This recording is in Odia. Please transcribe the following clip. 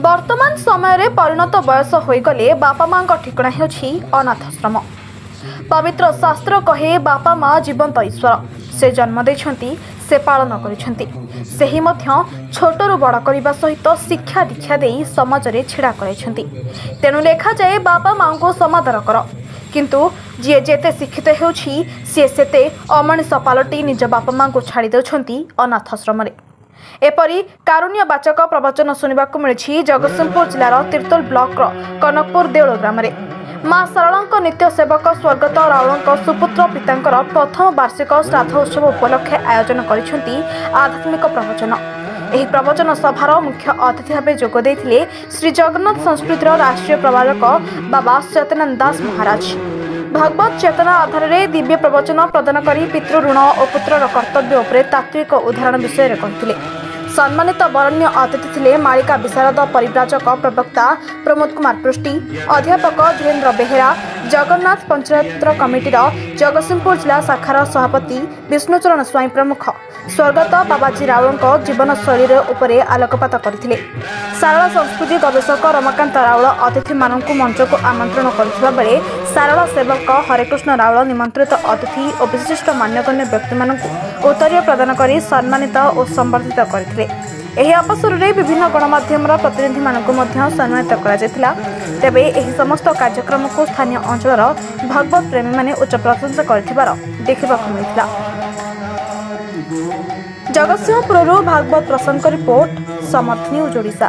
ସମୟରେ ପରିଣତ ବୟସ ହୋଇଗଲେ ବାପା ମାଙ୍କ ଠିକଣା ହେଉଛି ଅନାଥାଶ୍ରମ ପବିତ୍ର ଶାସ୍ତ୍ର କହେ ବାପା ମା ଜୀବନ୍ତ ଈଶ୍ୱର ସେ ଜନ୍ମ ଦେଇଛନ୍ତି ସେ ପାଳନ କରିଛନ୍ତି ସେହି ମଧ୍ୟ ଛୋଟରୁ ବଡ଼ କରିବା ସହିତ ଶିକ୍ଷା ଦୀକ୍ଷା ଦେଇ ସମାଜରେ ଛିଡ଼ା କରାଇଛନ୍ତି ତେଣୁ ଲେଖାଯାଏ ବାପା ମାଙ୍କୁ ସମାଦର କର କିନ୍ତୁ ଯିଏ ଯେତେ ଶିକ୍ଷିତ ହେଉଛି ସିଏ ସେତେ ଅମଣିଷ ପାଲଟି ନିଜ ବାପା ମାଙ୍କୁ ଛାଡ଼ି ଦେଉଛନ୍ତି ଅନାଥାଶ୍ରମରେ। ଏପରି କାରୁଣ୍ୟବାଚକ ପ୍ରବଚନ ଶୁଣିବାକୁ ମିଳିଛି ଜଗତସିଂହପୁର ଜିଲ୍ଲାର ତିର୍ତ୍ତୋଲ ବ୍ଲକର କନକପୁର ଦେଉଳ ଗ୍ରାମରେ। ମା ଶାରଳାଙ୍କ ନିତ୍ୟ ସେବକ ସ୍ୱର୍ଗତ ରାଉଳଙ୍କ ସୁପୁତ୍ର ପିତାଙ୍କର ପ୍ରଥମ ବାର୍ଷିକ ଶ୍ରାଦ୍ଧ ଉତ୍ସବ ଉପଲକ୍ଷେ ଆୟୋଜନ କରିଛନ୍ତି ଆଧ୍ୟାତ୍ମିକ ପ୍ରବଚନ। ଏହି ପ୍ରବଚନ ସଭାର ମୁଖ୍ୟ ଅତିଥି ଭାବେ ଯୋଗ ଦେଇଥିଲେ ଶ୍ରୀ ଜଗନ୍ନାଥ ସଂସ୍କୃତିର ରାଷ୍ଟ୍ରୀୟ ପ୍ରବାଚକ ବାବା ସତ୍ୟନାରାୟଣ ଦାସ ମହାରାଜ। ଭଗବତ ଚେତନା ଆଧାରରେ ଦିବ୍ୟ ପ୍ରବଚନ ପ୍ରଦାନ କରି ପିତୃ ଋଣ ଓ ପୁତ୍ରର କର୍ତ୍ତବ୍ୟ ଉପରେ ତାତ୍ତ୍ୱିକ ଉଦାହରଣ ବିଷୟରେ କହିଥିଲେ। ସମ୍ମାନିତ ବରଣ୍ୟ ଅତିଥି ଥିଲେ ମାଳିକା ବିଶାରଦ ପରିବ୍ରାଜକ ପ୍ରବକ୍ତା ପ୍ରମୋଦ କୁମାର ପୃଷ୍ଟି ଅଧ୍ୟାପକ ଧୀରେନ୍ଦ୍ର ବେହେରା ଜଗନ୍ନାଥ ପଞ୍ଚାୟତ କମିଟିର ଜଗତସିଂହପୁର ଜିଲ୍ଲା ଶାଖାର ସଭାପତି ବିଷ୍ଣୁଚରଣ ସ୍ୱାଇଁ ପ୍ରମୁଖ। ସ୍ୱର୍ଗତ ବାବାଜୀ ରାଉଳଙ୍କ ଜୀବନଶୈଳୀର ଉପରେ ଆଲୋକପାତ କରିଥିଲେ। ସାରଳା ସଂସ୍କୃତି ଗବେଷକ ରମାକାନ୍ତ ରାଉଳ ଅତିଥିମାନଙ୍କୁ ମଞ୍ଚକୁ ଆମନ୍ତ୍ରଣ କରିଥିବା ବେଳେ ସାରଳା ସେବକ ହରେକୃଷ୍ଣ ରାଉଳ ନିମନ୍ତ୍ରିତ ଅତିଥି ଓ ବିଶିଷ୍ଟ ମାନ୍ୟଗଣ୍ୟ ବ୍ୟକ୍ତିମାନଙ୍କୁ ଉତ୍ତରୀୟ ପ୍ରଦାନ କରି ସମ୍ମାନିତ ଓ ସମ୍ବର୍ଦ୍ଧିତ କରିଥିଲେ। ଏହି ଅବସରରେ ବିଭିନ୍ନ ଗଣମାଧ୍ୟମର ପ୍ରତିନିଧିମାନଙ୍କୁ ମଧ୍ୟ ସମ୍ମାନିତ କରାଯାଇଥିଲା। ତେବେ ଏହି ସମସ୍ତ କାର୍ଯ୍ୟକ୍ରମକୁ ସ୍ଥାନୀୟ ଅଞ୍ଚଳର ଭଗବତ ପ୍ରେମୀମାନେ ଉଚ୍ଚ ପ୍ରଶଂସା କରିଥିବାର ଦେଖିବାକୁ ମିଳିଥିଲା। ଜଗତସିଂହପୁରରୁ ଭାଗବତ ପ୍ରସଙ୍କ ରିପୋର୍ଟ ସମର୍ଥ ନ୍ୟୁଜ୍ ଓଡ଼ିଶା।